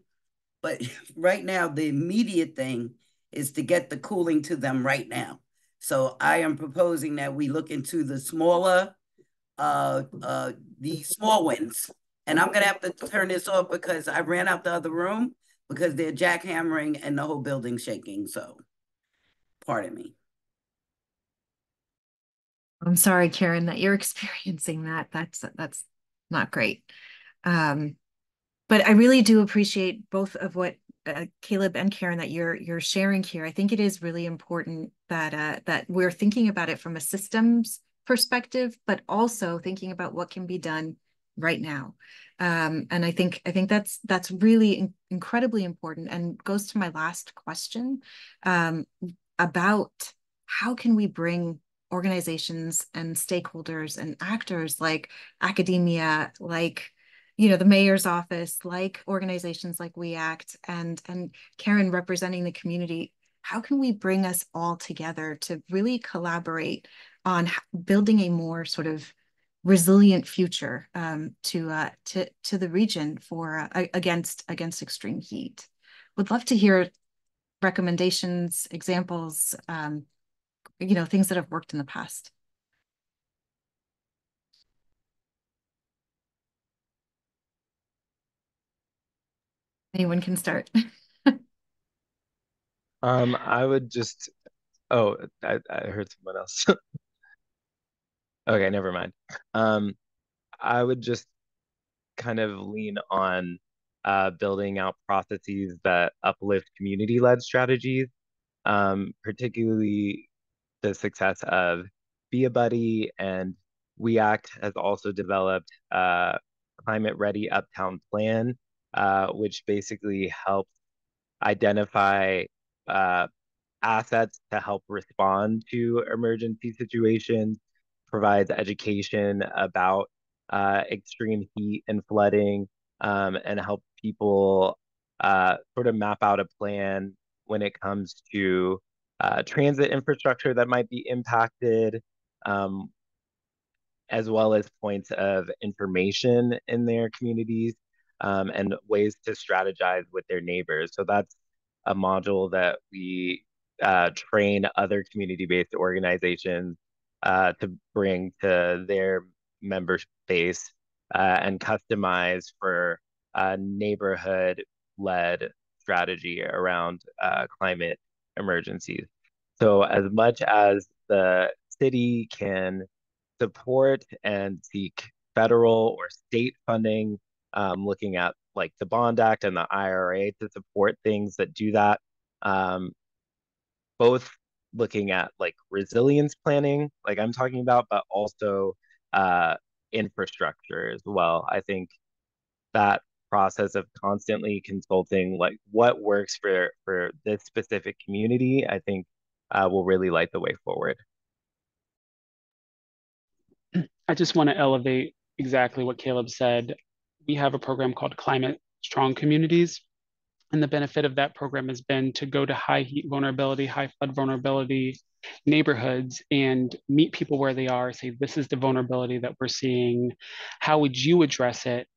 But (laughs) right now, the immediate thing is to get the cooling to them right now. So I am proposing that we look into the smaller, uh, uh, the small ones. And I'm gonna have to turn this off because I ran out the other room because they're jackhammering and the whole building's shaking. So pardon me.
I'm sorry, Karen, that you're (laughs) experiencing that. That's that's not great. Um, but I really do appreciate both of what uh, Caleb and Karen that you're you're sharing here. I think it is really important that uh, that we're thinking about it from a systems perspective, but also thinking about what can be done right now. Um, and I think I think that's that's really in incredibly important and goes to my last question um, about how can we bring organizations and stakeholders and actors like academia, like you know the mayor's office like organizations like WE ACT and and karen representing the community how can we bring us all together to really collaborate on building a more sort of resilient future um, to uh, to to the region for uh, against against extreme heat. Would love to hear recommendations, examples, um, you know, things that have worked in the past. Anyone can start. (laughs)
um, I would just, oh, I, I heard someone else. (laughs) okay, never mind. Um, I would just kind of lean on uh, building out processes that uplift community-led strategies, um, particularly the success of Be a Buddy and WE ACT has also developed a climate ready uptown plan uh, which basically helps identify uh, assets to help respond to emergency situations, provides education about uh, extreme heat and flooding, um, and help people uh, sort of map out a plan when it comes to uh, transit infrastructure that might be impacted, um, as well as points of information in their communities um, and ways to strategize with their neighbors. So that's a module that we uh, train other community-based organizations uh, to bring to their member base uh, and customize for a neighborhood-led strategy around uh, climate emergencies. So as much as the city can support and seek federal or state funding um, looking at like the Bond Act and the IRA to support things that do that. Um, both looking at like resilience planning, like I'm talking about, but also uh, infrastructure as well. I think that process of constantly consulting like what works for for this specific community, I think uh, will really light the way forward.
I just want to elevate exactly what Caleb said we have a program called Climate Strong Communities. And the benefit of that program has been to go to high heat vulnerability, high flood vulnerability neighborhoods and meet people where they are, say, this is the vulnerability that we're seeing. How would you address it?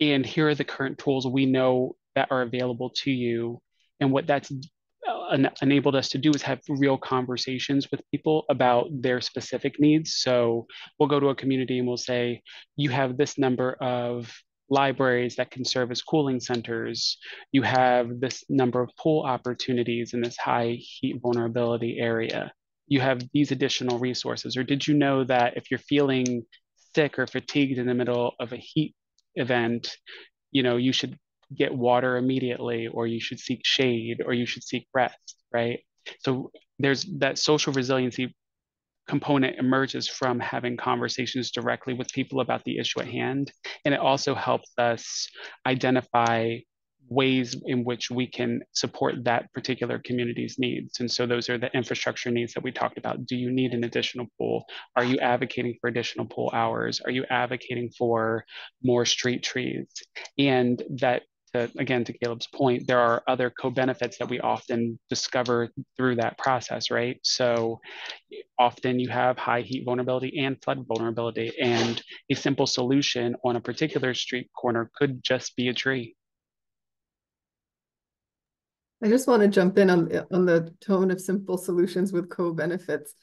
And here are the current tools we know that are available to you. And what that's uh, enabled us to do is have real conversations with people about their specific needs. So we'll go to a community and we'll say, you have this number of libraries that can serve as cooling centers. You have this number of pool opportunities in this high heat vulnerability area. You have these additional resources. Or did you know that if you're feeling sick or fatigued in the middle of a heat event, you know, you should get water immediately, or you should seek shade, or you should seek rest, right? So there's that social resiliency component emerges from having conversations directly with people about the issue at hand. And it also helps us identify ways in which we can support that particular community's needs. And so those are the infrastructure needs that we talked about. Do you need an additional pool? Are you advocating for additional pool hours? Are you advocating for more street trees? And that again, to Caleb's point, there are other co-benefits that we often discover through that process, right? So often you have high heat vulnerability and flood vulnerability, and a simple solution on a particular street corner could just be a tree.
I just want to jump in on, on the tone of simple solutions with co-benefits.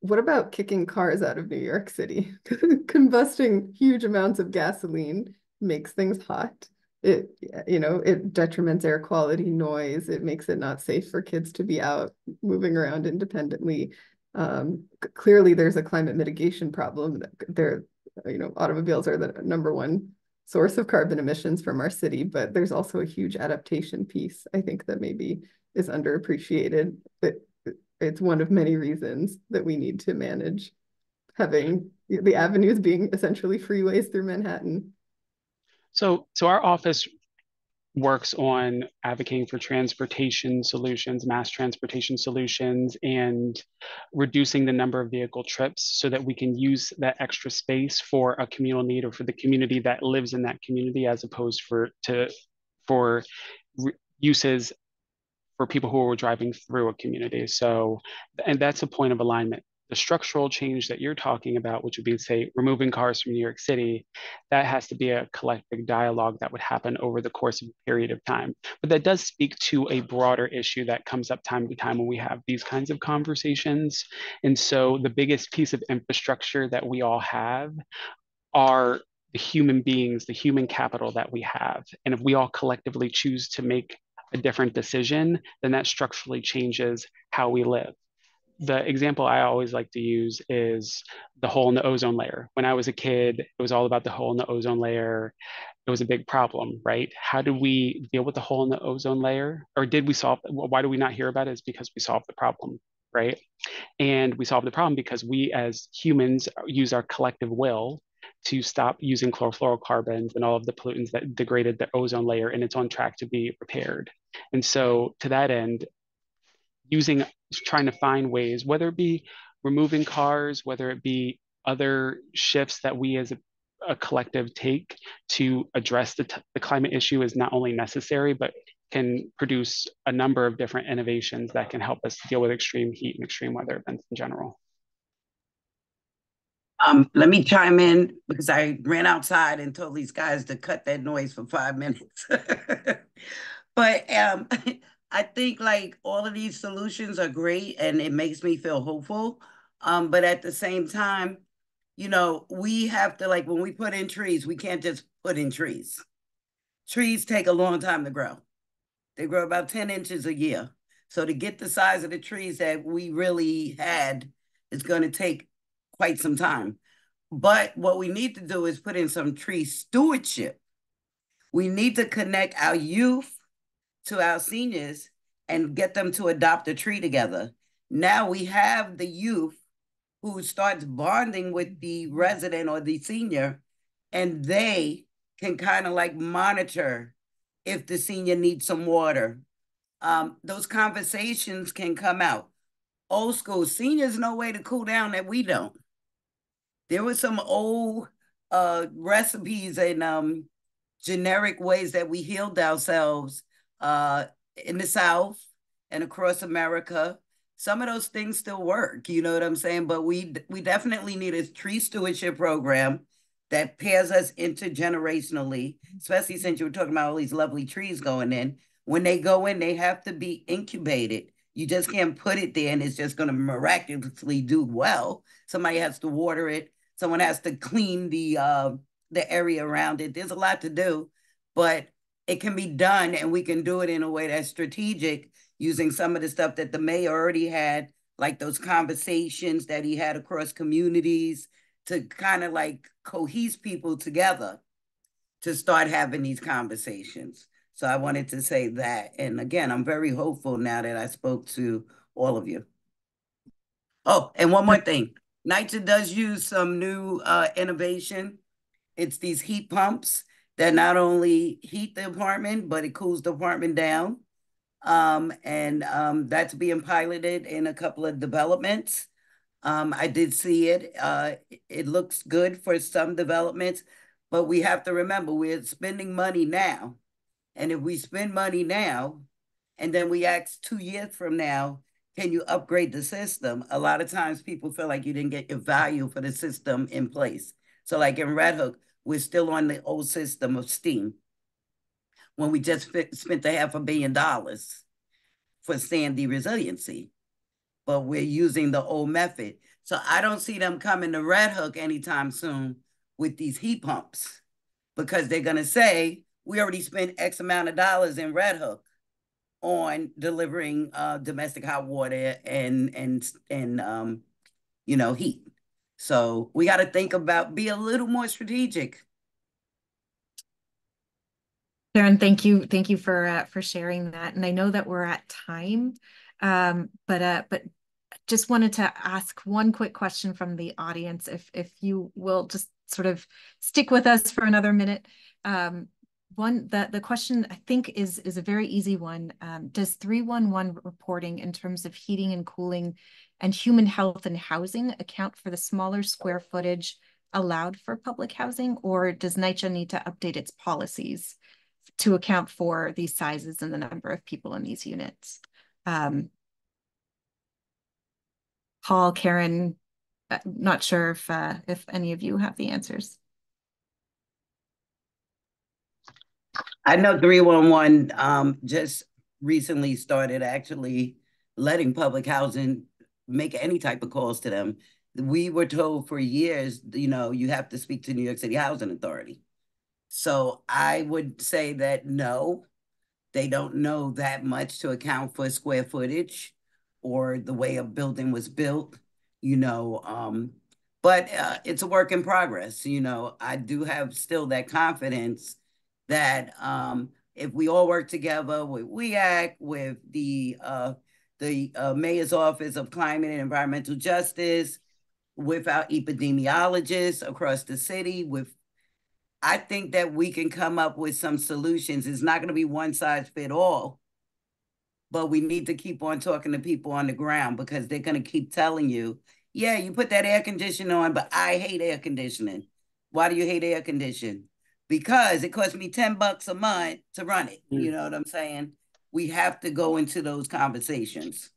What about kicking cars out of New York City? (laughs) Combusting huge amounts of gasoline makes things hot it you know it detriments air quality noise. It makes it not safe for kids to be out moving around independently. Um, clearly there's a climate mitigation problem there you know automobiles are the number one source of carbon emissions from our city but there's also a huge adaptation piece i think that maybe is underappreciated. It, it's one of many reasons that we need to manage having the avenues being essentially freeways through manhattan
so, so our office works on advocating for transportation solutions, mass transportation solutions, and reducing the number of vehicle trips so that we can use that extra space for a communal need or for the community that lives in that community as opposed for to for uses for people who are driving through a community. So, and that's a point of alignment. The structural change that you're talking about, which would be, say, removing cars from New York City, that has to be a collective dialogue that would happen over the course of a period of time. But that does speak to a broader issue that comes up time to time when we have these kinds of conversations. And so the biggest piece of infrastructure that we all have are the human beings, the human capital that we have. And if we all collectively choose to make a different decision, then that structurally changes how we live. The example I always like to use is the hole in the ozone layer. When I was a kid, it was all about the hole in the ozone layer. It was a big problem, right? How do we deal with the hole in the ozone layer? Or did we solve, why do we not hear about it? Is because we solved the problem, right? And we solved the problem because we as humans use our collective will to stop using chlorofluorocarbons and all of the pollutants that degraded the ozone layer and it's on track to be repaired. And so to that end, using, trying to find ways, whether it be removing cars, whether it be other shifts that we as a, a collective take to address the, the climate issue is not only necessary, but can produce a number of different innovations that can help us deal with extreme heat and extreme weather events in general.
Um, let me chime in because I ran outside and told these guys to cut that noise for five minutes. (laughs) but um, (laughs) I think like all of these solutions are great and it makes me feel hopeful. Um, but at the same time, you know, we have to like when we put in trees, we can't just put in trees. Trees take a long time to grow. They grow about 10 inches a year. So to get the size of the trees that we really had, it's going to take quite some time. But what we need to do is put in some tree stewardship. We need to connect our youth to our seniors and get them to adopt a tree together. Now we have the youth who starts bonding with the resident or the senior, and they can kind of like monitor if the senior needs some water. Um, those conversations can come out. Old school seniors no way to cool down that we don't there were some old uh, recipes and um, generic ways that we healed ourselves uh, in the South and across America. Some of those things still work, you know what I'm saying? But we we definitely need a tree stewardship program that pairs us intergenerationally, especially since you were talking about all these lovely trees going in. When they go in, they have to be incubated. You just can't put it there and it's just going to miraculously do well. Somebody has to water it, Someone has to clean the uh, the area around it. There's a lot to do, but it can be done, and we can do it in a way that's strategic, using some of the stuff that the mayor already had, like those conversations that he had across communities to kind of like cohese people together to start having these conversations. So I wanted to say that. And again, I'm very hopeful now that I spoke to all of you. Oh, and one more thing. NYCHA does use some new uh, innovation. It's these heat pumps that not only heat the apartment, but it cools the apartment down. Um, and um, that's being piloted in a couple of developments. Um, I did see it. Uh, it looks good for some developments, but we have to remember we're spending money now. And if we spend money now, and then we ask two years from now, can you upgrade the system? A lot of times people feel like you didn't get your value for the system in place. So like in Red Hook, we're still on the old system of steam when we just spent a half a billion dollars for Sandy resiliency, but we're using the old method. So I don't see them coming to Red Hook anytime soon with these heat pumps because they're going to say, we already spent X amount of dollars in Red Hook on delivering uh, domestic hot water and and and um, you know heat. So we got to think about be a little more strategic.
Karen, thank you, thank you for uh, for sharing that. And I know that we're at time, um, but uh, but just wanted to ask one quick question from the audience, if if you will just sort of stick with us for another minute. Um, one the the question I think is is a very easy one. Um, does 311 reporting in terms of heating and cooling and human health and housing account for the smaller square footage allowed for public housing, or does NYCHA need to update its policies to account for these sizes and the number of people in these units? Um, Paul, Karen, uh, not sure if uh, if any of you have the answers.
I know three one one um just recently started actually letting public housing make any type of calls to them. We were told for years, you know, you have to speak to New York City Housing Authority. So I would say that no, they don't know that much to account for square footage or the way a building was built, you know, um, but uh, it's a work in progress. You know, I do have still that confidence that um, if we all work together with WE ACT, with the uh, the uh, Mayor's Office of Climate and Environmental Justice, with our epidemiologists across the city, with I think that we can come up with some solutions. It's not going to be one size fit all, but we need to keep on talking to people on the ground because they're going to keep telling you, yeah, you put that air conditioner on, but I hate air conditioning. Why do you hate air conditioning? Because it costs me 10 bucks a month to run it.
Mm.
You know what I'm saying? We have to go into those conversations.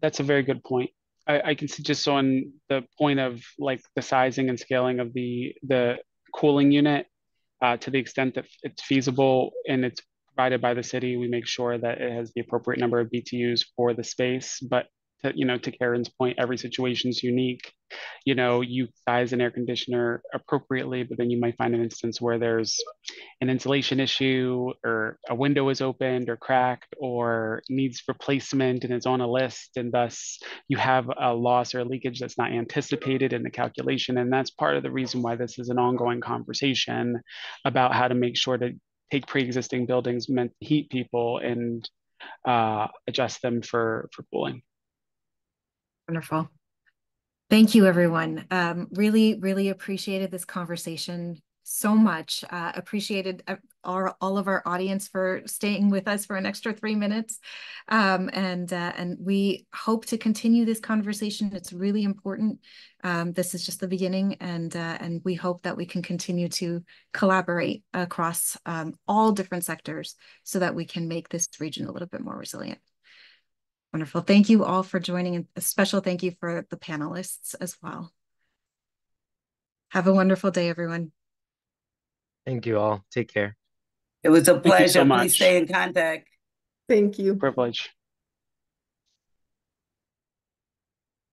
That's a very good point. I, I can see just on the point of like the sizing and scaling of the the cooling unit, uh, to the extent that it's feasible and it's provided by the city, we make sure that it has the appropriate number of BTUs for the space. But you know, to Karen's point, every situation is unique. You know, you size an air conditioner appropriately, but then you might find an instance where there's an insulation issue or a window is opened or cracked or needs replacement and is on a list and thus you have a loss or a leakage that's not anticipated in the calculation and that's part of the reason why this is an ongoing conversation about how to make sure to take pre-existing buildings meant to heat people and uh, adjust them for for cooling
Wonderful. Thank you, everyone. Um, really, really appreciated this conversation so much. Uh, appreciated uh, our, all of our audience for staying with us for an extra three minutes. Um, and, uh, and we hope to continue this conversation. It's really important. Um, this is just the beginning and, uh, and we hope that we can continue to collaborate across um, all different sectors so that we can make this region a little bit more resilient. Wonderful. Thank you all for joining and a special thank you for the panelists as well. Have a wonderful day, everyone.
Thank you all. Take care.
It was a
you so
pleasure. Please stay in contact.
Thank you.
privilege